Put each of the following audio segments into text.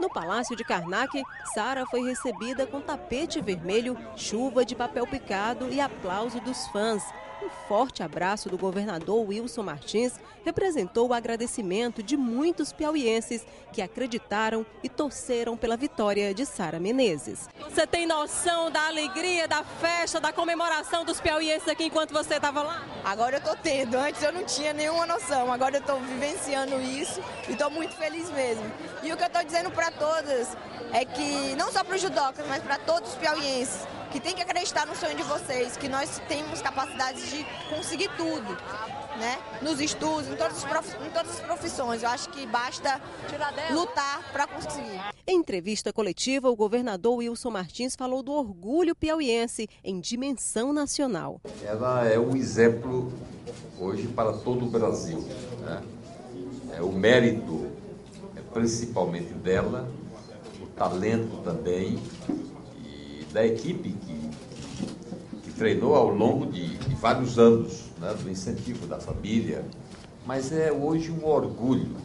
No Palácio de Karnak, Sara foi recebida com tapete vermelho, chuva de papel picado e aplauso dos fãs. Um forte abraço do governador Wilson Martins representou o agradecimento de muitos piauienses que acreditaram e torceram pela vitória de Sara Menezes. Você tem noção da alegria, da festa, da comemoração dos piauienses aqui enquanto você estava lá? Agora eu estou tendo, antes eu não tinha nenhuma noção, agora eu estou vivenciando isso e estou muito feliz mesmo. E o que eu estou dizendo para todas é que, não só para os judocas, mas para todos os piauienses, que tem que acreditar no sonho de vocês, que nós temos capacidades de conseguir tudo, né? Nos estudos, em todas, em todas as profissões. Eu acho que basta lutar para conseguir. Em entrevista coletiva, o governador Wilson Martins falou do orgulho piauiense em dimensão nacional. Ela é um exemplo hoje para todo o Brasil. Né? É o mérito, é principalmente dela, o talento também da equipe que, que treinou ao longo de, de vários anos, né, do incentivo da família, mas é hoje um orgulho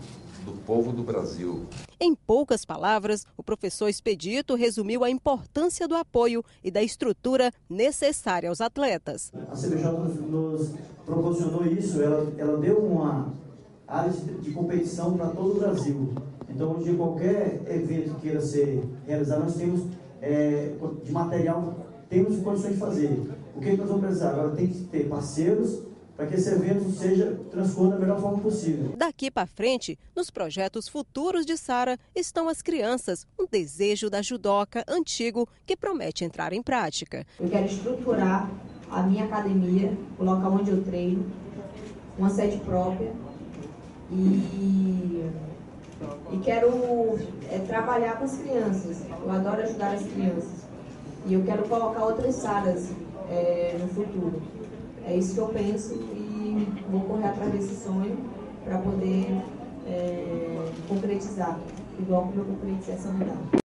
do povo do Brasil. Em poucas palavras, o professor Expedito resumiu a importância do apoio e da estrutura necessária aos atletas. A CBJ nos, nos proporcionou isso, ela, ela deu uma área de, competição para todo o Brasil. Então, de qualquer evento que queira ser realizado, nós temos é, de material temos condições de fazer. O que, nós vamos precisar? Agora tem que ter parceiros para que esse evento seja transcorra da melhor forma possível. Daqui para frente, nos projetos futuros de Sara estão as crianças, um desejo da judoca antigo que promete entrar em prática. Eu quero estruturar a minha academia, o local onde eu treino, uma sede própria e e quero é, trabalhar com as crianças. Eu adoro ajudar as crianças. E eu quero colocar outras salas é, no futuro. É isso que eu penso e vou correr atrás desse sonho para poder é, concretizar, igual como eu concretizei essa unidade.